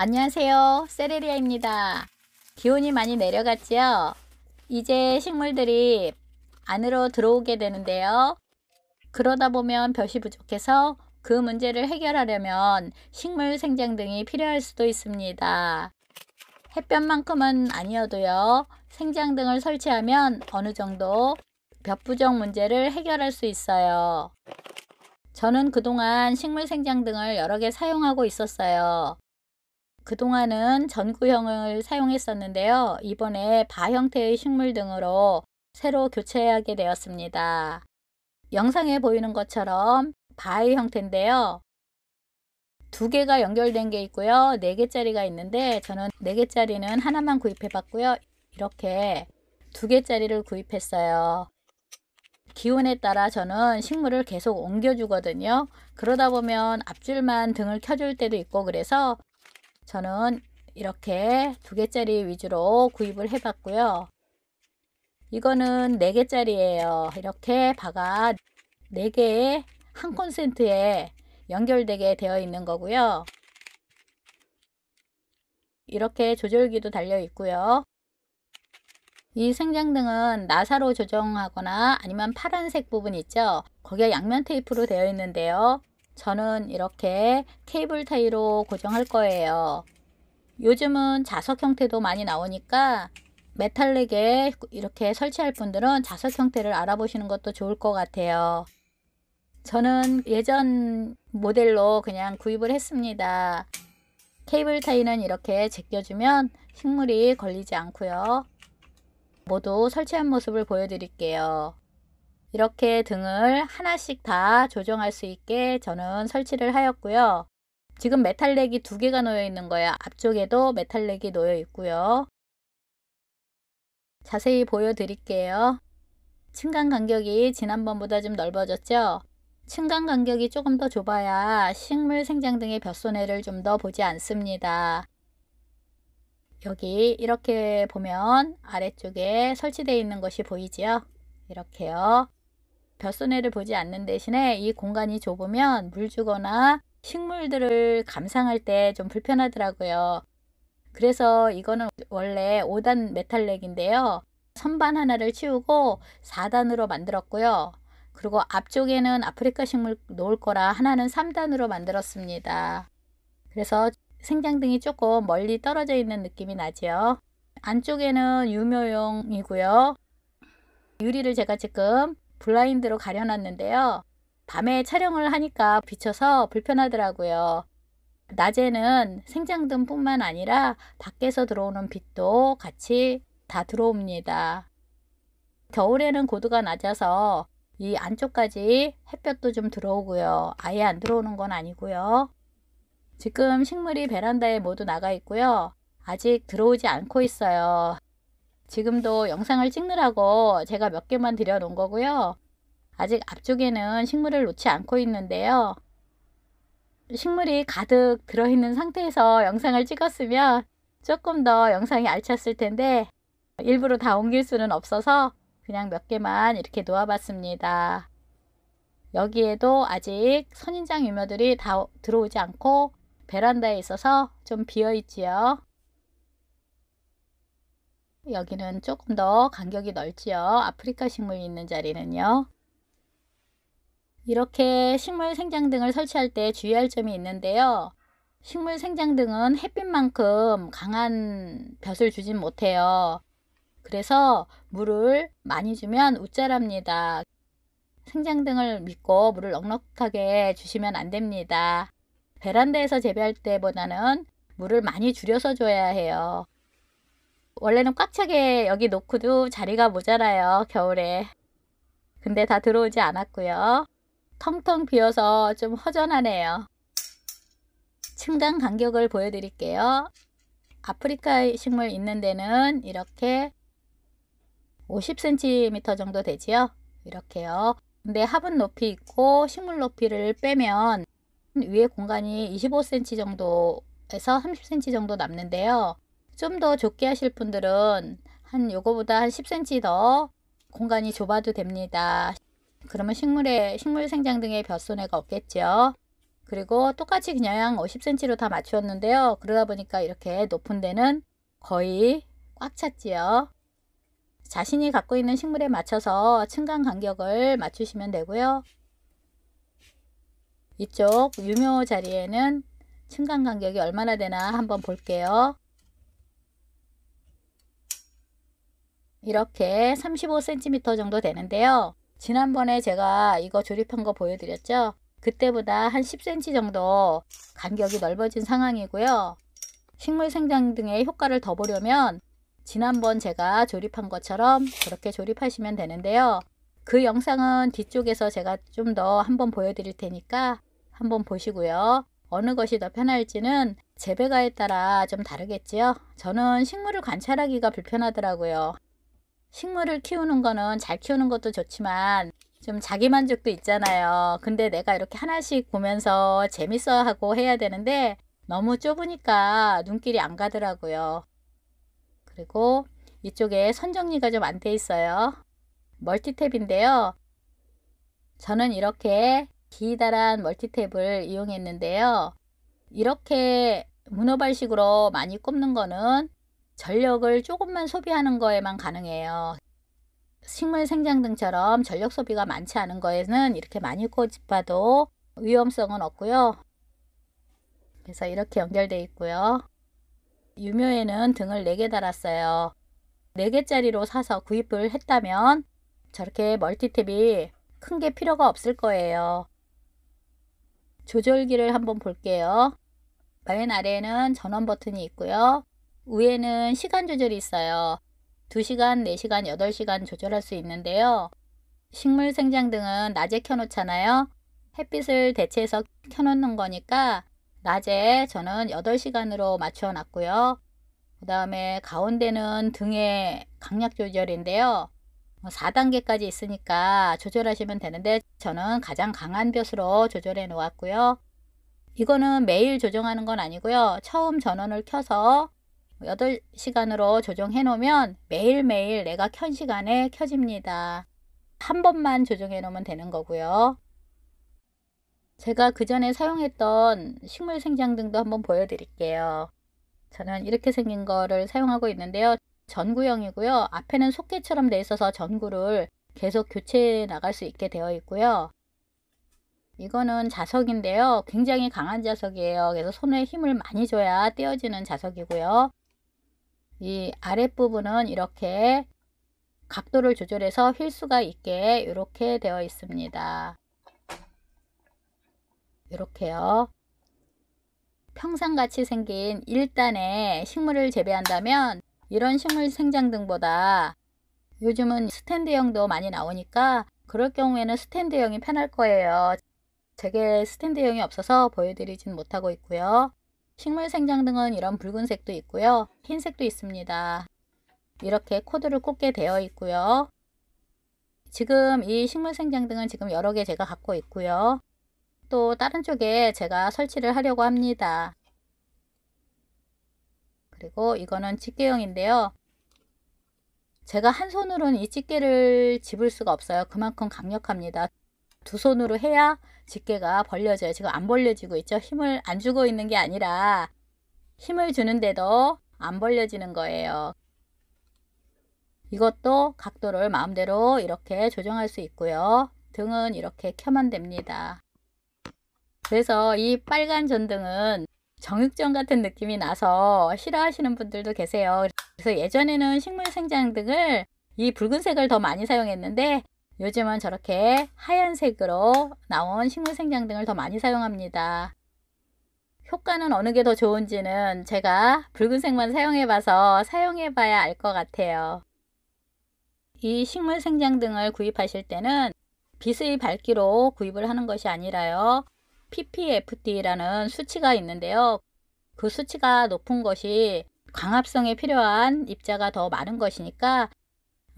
안녕하세요. 세레리아입니다. 기온이 많이 내려갔지요? 이제 식물들이 안으로 들어오게 되는데요. 그러다 보면 볕이 부족해서 그 문제를 해결하려면 식물 생장 등이 필요할 수도 있습니다. 햇볕만큼은 아니어도요. 생장 등을 설치하면 어느 정도 볕 부족 문제를 해결할 수 있어요. 저는 그동안 식물 생장 등을 여러 개 사용하고 있었어요. 그동안은 전구형을 사용했었는데요. 이번에 바 형태의 식물 등으로 새로 교체하게 되었습니다. 영상에 보이는 것처럼 바의 형태인데요. 두 개가 연결된 게 있고요. 네 개짜리가 있는데 저는 네 개짜리는 하나만 구입해 봤고요. 이렇게 두 개짜리를 구입했어요. 기온에 따라 저는 식물을 계속 옮겨 주거든요. 그러다 보면 앞줄만 등을 켜줄 때도 있고 그래서 저는 이렇게 두 개짜리 위주로 구입을 해 봤고요. 이거는 4개짜리예요. 이렇게 바가 4개의 한 콘센트에 연결되게 되어 있는 거고요. 이렇게 조절기도 달려 있고요. 이 생장등은 나사로 조정하거나 아니면 파란색 부분 있죠. 거기에 양면 테이프로 되어 있는데요. 저는 이렇게 케이블 타이로 고정할 거예요. 요즘은 자석 형태도 많이 나오니까 메탈렉에 이렇게 설치할 분들은 자석 형태를 알아보시는 것도 좋을 것 같아요. 저는 예전 모델로 그냥 구입을 했습니다. 케이블 타이는 이렇게 제껴주면 식물이 걸리지 않고요. 모두 설치한 모습을 보여드릴게요. 이렇게 등을 하나씩 다 조정할 수 있게 저는 설치를 하였고요. 지금 메탈렉이 두 개가 놓여 있는 거예요. 앞쪽에도 메탈렉이 놓여 있고요. 자세히 보여드릴게요. 층간 간격이 지난번보다 좀 넓어졌죠? 층간 간격이 조금 더 좁아야 식물 생장 등의 볕손해를 좀 더 보지 않습니다. 여기 이렇게 보면 아래쪽에 설치되어 있는 것이 보이지요? 이렇게요. 볕손해를 보지 않는 대신에 이 공간이 좁으면 물 주거나 식물들을 감상할 때 좀 불편하더라고요. 그래서 이거는 원래 5단 메탈렉인데요. 선반 하나를 치우고 4단으로 만들었고요. 그리고 앞쪽에는 아프리카 식물 놓을 거라 하나는 3단으로 만들었습니다. 그래서 생장등이 조금 멀리 떨어져 있는 느낌이 나죠. 안쪽에는 유묘용이고요. 유리를 제가 지금 블라인드로 가려놨는데요. 밤에 촬영을 하니까 비쳐서 불편하더라고요. 낮에는 생장등 뿐만 아니라 밖에서 들어오는 빛도 같이 다 들어옵니다. 겨울에는 고도가 낮아서 이 안쪽까지 햇볕도 좀 들어오고요. 아예 안 들어오는 건 아니고요. 지금 식물이 베란다에 모두 나가 있고요. 아직 들어오지 않고 있어요. 지금도 영상을 찍느라고 제가 몇 개만 들여놓은 거고요. 아직 앞쪽에는 식물을 놓지 않고 있는데요. 식물이 가득 들어있는 상태에서 영상을 찍었으면 조금 더 영상이 알찼을 텐데 일부러 다 옮길 수는 없어서 그냥 몇 개만 이렇게 놓아봤습니다. 여기에도 아직 선인장 유묘들이 다 들어오지 않고 베란다에 있어서 좀 비어 있지요. 여기는 조금 더 간격이 넓지요. 아프리카 식물이 있는 자리는요. 이렇게 식물 생장 등을 설치할 때 주의할 점이 있는데요. 식물 생장 등은 햇빛만큼 강한 볕을 주진 못해요. 그래서 물을 많이 주면 웃자랍니다. 생장 등을 믿고 물을 넉넉하게 주시면 안 됩니다. 베란다에서 재배할 때보다는 물을 많이 줄여서 줘야 해요. 원래는 꽉 차게 여기 놓고도 자리가 모자라요. 겨울에. 근데 다 들어오지 않았고요. 텅텅 비어서 좀 허전하네요. 층간 간격을 보여드릴게요. 아프리카 식물 있는 데는 이렇게 50cm 정도 되지요. 이렇게요. 근데 화분 높이 있고 식물 높이를 빼면 위에 공간이 25cm 정도에서 30cm 정도 남는데요. 좀 더 좁게 하실 분들은 한 요거보다 한 10cm 더 공간이 좁아도 됩니다. 그러면 식물의 식물 생장 등의 볕손해가 없겠죠. 그리고 똑같이 그냥 50cm로 다 맞추었는데요. 그러다 보니까 이렇게 높은 데는 거의 꽉 찼지요. 자신이 갖고 있는 식물에 맞춰서 층간 간격을 맞추시면 되고요. 이쪽 유묘 자리에는 층간 간격이 얼마나 되나 한번 볼게요. 이렇게 35cm 정도 되는데요. 지난번에 제가 이거 조립한 거 보여드렸죠? 그때보다 한 10cm 정도 간격이 넓어진 상황이고요. 식물 생장 등의 효과를 더 보려면 지난번 제가 조립한 것처럼 그렇게 조립하시면 되는데요. 그 영상은 뒤쪽에서 제가 좀 더 한번 보여드릴 테니까 한번 보시고요. 어느 것이 더 편할지는 재배가에 따라 좀 다르겠지요. 저는 식물을 관찰하기가 불편하더라고요. 식물을 키우는 거는 잘 키우는 것도 좋지만 좀 자기만족도 있잖아요. 근데 내가 이렇게 하나씩 보면서 재밌어 하고 해야 되는데 너무 좁으니까 눈길이 안 가더라고요. 그리고 이쪽에 선정리가 좀 안 돼 있어요. 멀티탭인데요. 저는 이렇게 기다란 멀티탭을 이용했는데요. 이렇게 문어발식으로 많이 꼽는 거는 전력을 조금만 소비하는 거에만 가능해요. 식물 생장 등처럼 전력 소비가 많지 않은 거에는 이렇게 많이 꽂아도 위험성은 없고요. 그래서 이렇게 연결되어 있고요. 유묘에는 등을 4개 달았어요. 4개짜리로 사서 구입을 했다면 저렇게 멀티탭이 큰 게 필요가 없을 거예요. 조절기를 한번 볼게요. 맨 아래에는 전원 버튼이 있고요. 위에는 시간 조절이 있어요. 2시간, 4시간, 8시간 조절할 수 있는데요. 식물 생장 등은 낮에 켜놓잖아요. 햇빛을 대체해서 켜놓는 거니까 낮에 저는 8시간으로 맞춰 놨고요. 그 다음에 가운데는 등의 강약 조절인데요. 4단계까지 뭐 있으니까 조절하시면 되는데 저는 가장 강한 볕으로 조절해 놓았고요. 이거는 매일 조정하는 건 아니고요. 처음 전원을 켜서 8시간으로 조정해 놓으면 매일매일 내가 켠 시간에 켜집니다. 한 번만 조정해 놓으면 되는 거고요. 제가 그 전에 사용했던 식물 생장 등도 한번 보여드릴게요. 저는 이렇게 생긴 거를 사용하고 있는데요. 전구형이고요. 앞에는 속개처럼 돼 있어서 전구를 계속 교체해 나갈 수 있게 되어 있고요. 이거는 자석인데요. 굉장히 강한 자석이에요. 그래서 손에 힘을 많이 줘야 떼어지는 자석이고요. 이 아랫부분은 이렇게 각도를 조절해서 휠 수가 있게 이렇게 되어 있습니다. 이렇게요. 평상같이 생긴 1단의 식물을 재배한다면 이런 식물 생장 등보다 요즘은 스탠드형도 많이 나오니까 그럴 경우에는 스탠드형이 편할 거예요. 제게 스탠드형이 없어서 보여드리진 못하고 있고요. 식물 생장 등은 이런 붉은색도 있고요. 흰색도 있습니다. 이렇게 코드를 꽂게 되어 있고요. 지금 이 식물 생장 등은 지금 여러 개 제가 갖고 있고요. 또 다른 쪽에 제가 설치를 하려고 합니다. 그리고 이거는 집게형인데요. 제가 한 손으로는 이 집게를 집을 수가 없어요. 그만큼 강력합니다. 두 손으로 해야 집게가 벌려져요. 지금 안 벌려지고 있죠. 힘을 안 주고 있는 게 아니라 힘을 주는데도 안 벌려지는 거예요. 이것도 각도를 마음대로 이렇게 조정할 수 있고요. 등은 이렇게 켜면 됩니다. 그래서 이 빨간 전등은 정육점 같은 느낌이 나서 싫어하시는 분들도 계세요. 그래서 예전에는 식물 생장 등을 이 붉은색을 더 많이 사용했는데 요즘은 저렇게 하얀색으로 나온 식물 생장 등을 더 많이 사용합니다. 효과는 어느 게 더 좋은지는 제가 붉은색만 사용해 봐서 사용해 봐야 알 것 같아요. 이 식물 생장 등을 구입하실 때는 빛의 밝기로 구입을 하는 것이 아니라요. ppfd라는 수치가 있는데요. 그 수치가 높은 것이 광합성에 필요한 입자가 더 많은 것이니까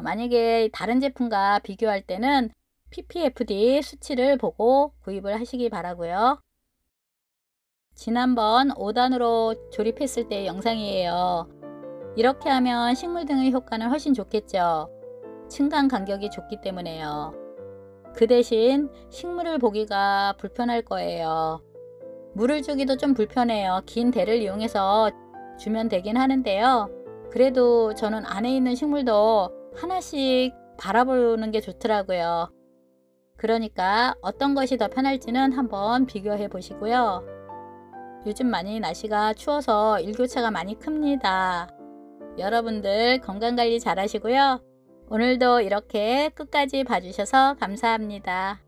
만약에 다른 제품과 비교할 때는 ppfd 수치를 보고 구입을 하시기 바라고요. 지난번 5단으로 조립했을 때 영상이에요. 이렇게 하면 식물 등의 효과는 훨씬 좋겠죠. 층간 간격이 좋기 때문에요. 그 대신 식물을 보기가 불편할 거예요. 물을 주기도 좀 불편해요. 긴 대를 이용해서 주면 되긴 하는데요. 그래도 저는 안에 있는 식물도 하나씩 바라보는 게 좋더라고요. 그러니까 어떤 것이 더 편할지는 한번 비교해 보시고요. 요즘 많이 날씨가 추워서 일교차가 많이 큽니다. 여러분들 건강관리 잘 하시고요. 오늘도 이렇게 끝까지 봐주셔서 감사합니다.